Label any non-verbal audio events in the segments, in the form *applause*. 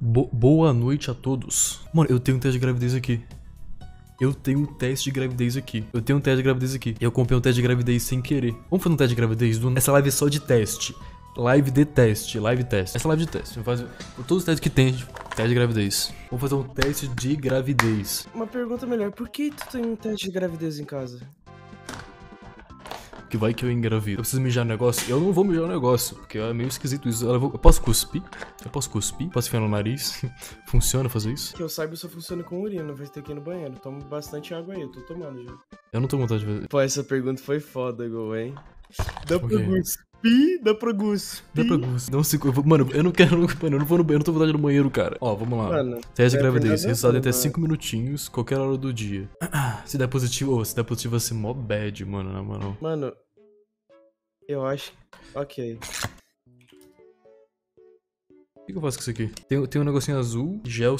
Bo- boa noite a todos. Mano, eu tenho um teste de gravidez aqui. Eu tenho um teste de gravidez aqui. Eu tenho um teste de gravidez aqui. Eu comprei um teste de gravidez sem querer. Vamos fazer um teste de gravidez? Do... Essa live é só de teste. Live de teste. Live teste. Essa live de teste. Vamos fazer todos os testes que tem. Teste de gravidez. Vamos fazer um teste de gravidez. Uma pergunta melhor, por que tu tem um teste de gravidez em casa? Que vai que eu engravido. Eu preciso mijar no negócio. Eu não vou mijar no negócio, porque é meio esquisito isso. Eu, vou- eu posso cuspir? Eu posso cuspir? Posso enfiar no nariz? *laughs* Funciona fazer isso? Que eu saiba, só funciona com urina, vai ter que ir no banheiro. Tomo bastante água aí, eu tô tomando já. Eu não tô com vontade de fazer. Pô, essa pergunta foi foda, Gol, hein? Dá pra quê? Pra cuspir? Dá pra gosto. Não se. eu vou- Mano, eu não quero. *laughs* Mano, eu não vou no banheiro, eu não tô vontade no banheiro, cara. Ó, vamos lá. Mano, Teste de vai gravidez, resultado em até não, 5 minutinhos, qualquer hora do dia. *clears throat* Se der positivo, ô, se der positivo vai ser mó bad, mano, na moral. Mano, eu acho... Ok. O que, que eu faço com isso aqui? Tem, tem um negocinho azul, gel.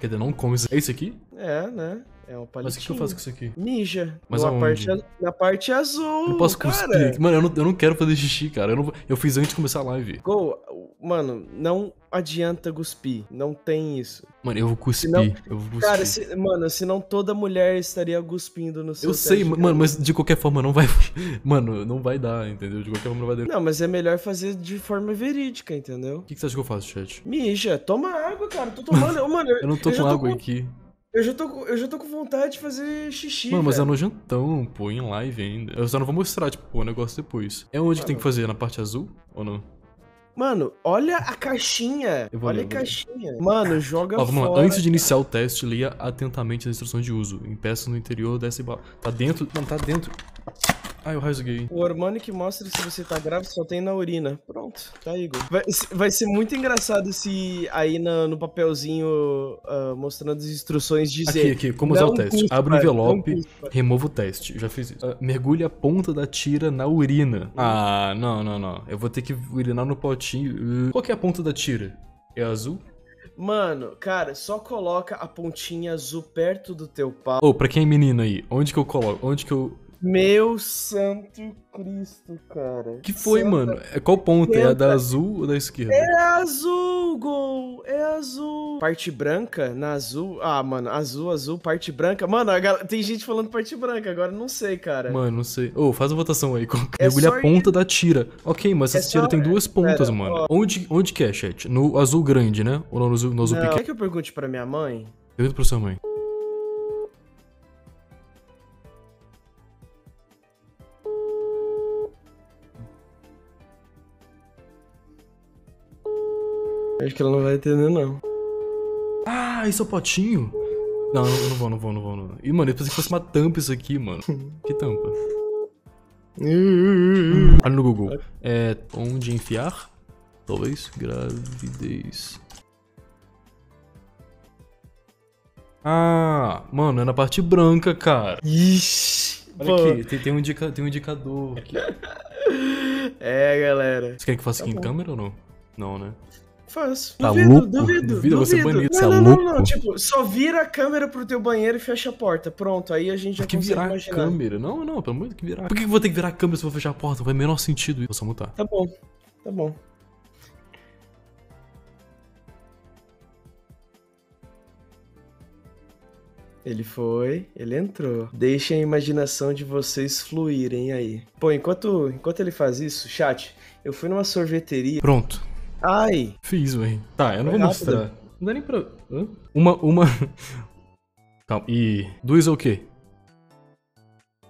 Quer dizer, não come isso. É isso aqui? É, né? É um palitinho. Mas o que, que eu faço com isso aqui? Mija. Mas na aonde? parte, a- na parte azul, Eu não posso cara. cuspir. Mano, eu não, eu não quero fazer xixi, cara. Eu, não eu fiz antes de começar a live. Gol, mano, não adianta cuspir. Não tem isso. Mano, eu vou cuspir. Senão- eu vou cuspir. Cara, se- mano, senão toda mulher estaria cuspindo no seu eu sei, mano, mas de qualquer forma não vai. *laughs* Mano, não vai dar, entendeu? De qualquer forma não vai dar. Não, mas é melhor fazer de forma verídica, entendeu? O que, que você acha que eu faço, chat? Mija, toma água, cara. Tô tomando. *laughs* Mano, Eu não tô já com água com- aqui. Eu já, tô, com- eu já tô com vontade de fazer xixi. Mano, mas é velho. nojentão, pô, em live ainda. Eu só não vou mostrar, tipo, o negócio depois. É onde que tem que fazer? Na parte azul? Ou não? Mano, olha a caixinha. Olha ler, a vou ler. caixinha. Mano, joga Ó, fora. lá. Antes de iniciar o teste, leia atentamente as instruções de uso. Em peças no interior dessa. Tá dentro. Mano, tá dentro. Ai, eu rasguei. O hormônio que mostra se você tá grávida só tem na urina. Pronto, tá aí, Igor. Vai, vai ser muito engraçado se aí na- no papelzinho ah, mostrando as instruções dizer. Aqui, aqui, como usar "Não o teste. cuspa, Abre o envelope, cuspa." remova o teste. Já fiz isso. Ah, mergulhe a ponta da tira na urina. Ah, não, não, não. Eu vou ter que urinar no potinho. Uh, Qual que é a ponta da tira? É azul? Mano, cara, só coloca a pontinha azul perto do teu pau. Ô, pra quem é menino aí, onde que eu coloco? Onde que eu. Meu santo Cristo, cara. que foi, Santa- mano? É qual ponta? É a da azul ou da esquerda? É azul, gol! É azul. Parte branca na azul. Ah, mano, azul, azul, parte branca. Mano, gal- tem gente falando parte branca, agora não sei, cara. Mano, não sei. Ô, faz a votação aí. É Mergulha só a ponta da tira. Ok, mas É essa tira só- tem duas pontas, pera, mano. ó. Onde, onde que é, chat? No azul grande, né? Ou no azul, no azul Não, pequeno? quer que eu pergunte pra minha mãe? Pergunta pra sua mãe. Acho que ela não vai entender, não. Ah, isso é o potinho? Não, não, não vou, não vou, não vou. Não. vou. Ih, mano, eu pensei que fosse uma tampa isso aqui, mano. *laughs* Que tampa? *laughs* Olha no Google. É. Onde enfiar? Talvez. Gravidez. Ah, mano, é na parte branca, cara. Ixi. Olha pô. aqui, tem, tem um indica, tem um indicador aqui. *laughs* É, galera. Você quer que eu faça Tá aqui em câmera ou não? Não, né? Faço. Tá duvido, louco? duvido, Duvido, você duvido. banido, não, você é não, não, não, louco? Tipo, só vira a câmera pro teu banheiro e fecha a porta. Pronto, aí a gente já Tem que consegue virar a imaginar. câmera. Não, não, pelo amor de Deus, que virar. Por que eu vou ter que virar a câmera se eu vou fechar a porta? Não faz o menor sentido isso. Vou só mutar. Tá bom, tá bom. Ele foi, ele entrou. Deixem a imaginação de vocês fluírem aí. Pô, enquanto, enquanto ele faz isso, chat, eu fui numa sorveteria. Pronto. Ai, Fiz, véi. Tá, eu não vou mostrar. Não dá nem pra. Hã? Uma. Uma. *laughs* Calma. E. Dois é o quê?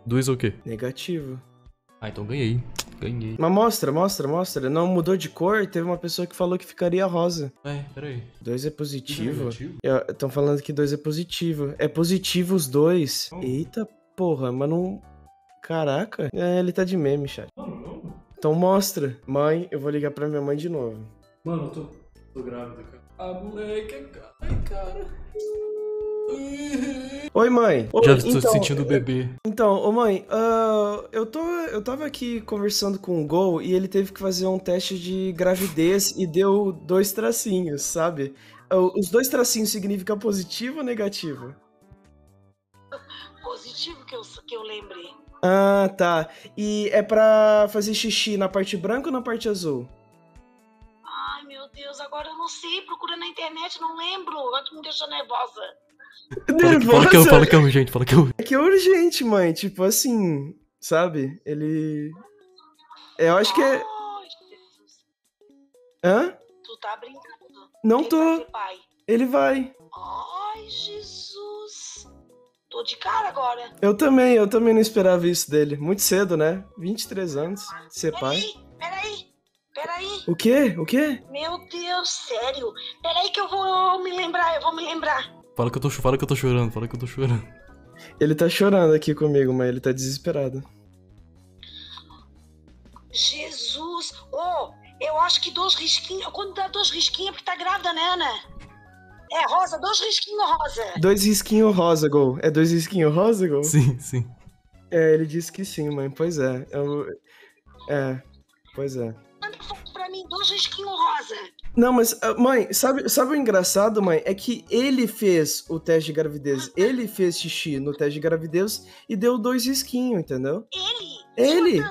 Dois é o quê? negativo. Ah, então ganhei. Ganhei. Mas mostra, mostra, mostra. Não mudou de cor, teve uma pessoa que falou que ficaria rosa. É, peraí. Dois é positivo. Negativo? Estão falando que dois é positivo. É positivo os dois. Oh. Eita porra, mas não. Caraca. É, ele tá de meme, chat. Então mostra. Mãe, eu vou ligar pra minha mãe de novo. Mano, eu tô. tô grávida, cara. Ah, moleque, ai, cara. Oi, mãe. Oi, Já estou então, sentindo o bebê. Então, ô mãe, ah, eu, tô, eu tava aqui conversando com o Gol e ele teve que fazer um teste de gravidez e deu dois tracinhos, sabe? Ah, Os dois tracinhos significam positivo ou negativo? positivo que eu, que eu lembrei. Ah, tá. E é pra fazer xixi na parte branca ou na parte azul? Meu Deus, agora eu não sei, procura na internet, não lembro. Agora tu me deixou nervosa. Fala que, fala, que, é- Nervosa? fala que é urgente, fala que é urgente. É que é urgente, mãe. Tipo assim, sabe? Ele. Eu acho que é. Ai, Jesus. Hã? Tu tá brincando. Não Ele vai tô. pai. Ele vai. Ai, Jesus. Tô de cara agora. Eu também, eu também não esperava isso dele. Muito cedo, né? 23 anos, ser pai. Peraí. O quê? O quê? Meu Deus, sério. Peraí que eu vou me lembrar, eu vou me lembrar. Fala que eu tô, fala que eu tô chorando, fala que eu tô chorando. Ele tá chorando aqui comigo, mas ele tá desesperado. Jesus. Oh, eu acho que dois risquinhos. Quando dá dois risquinhos é porque tá grávida, né, Ana? É, rosa, dois risquinhos rosa. Dois risquinhos rosa, Gol. É dois risquinhos rosa, Gol? Sim, sim. É, ele disse que sim, mãe. Pois é. Eu... É, pois é. Dois risquinhos rosa. Não, mas, ah, mãe, sabe, sabe o engraçado, mãe? É que ele fez o teste de gravidez. Ele fez xixi no teste de gravidez e deu dois risquinhos, entendeu? Ele? Ele?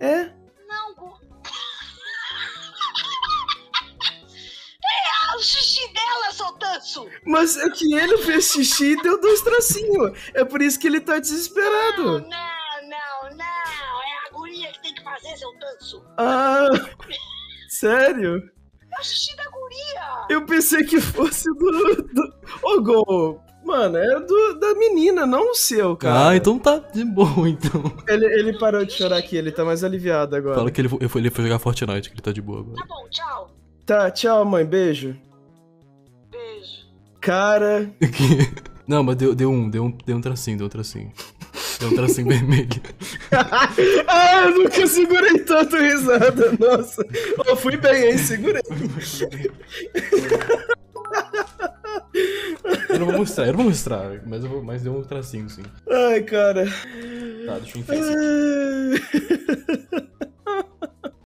É. Não. *laughs* É o xixi dela, seu tanso. Mas é que ele fez xixi e deu dois tracinhos. É por isso que ele tá Não, desesperado. não, não, não. É a guria que tem que fazer, seu tanso. Ah, *laughs* sério? É o xixi da guria. Eu pensei que fosse do. do... Ô, Gol, mano, é do, da menina, não o seu, cara. Ah, então tá de boa, então. Ele, ele parou de chorar aqui, ele tá mais aliviado agora. Fala que ele foi, ele foi jogar Fortnite, que ele tá de boa agora. Tá bom, tchau. Tá, tchau, mãe, beijo. Beijo. Cara, *laughs* Não, mas deu, deu um, deu um, deu um tracinho, deu um tracinho. Deu um tracinho vermelho. *laughs* ah, eu nunca segurei tanto risada, nossa. Eu fui bem, hein, segurei. Eu não vou mostrar, eu não vou mostrar, mas, eu vou, mas deu um tracinho, sim. Ai, cara. Tá, deixa eu enfiar isso aqui.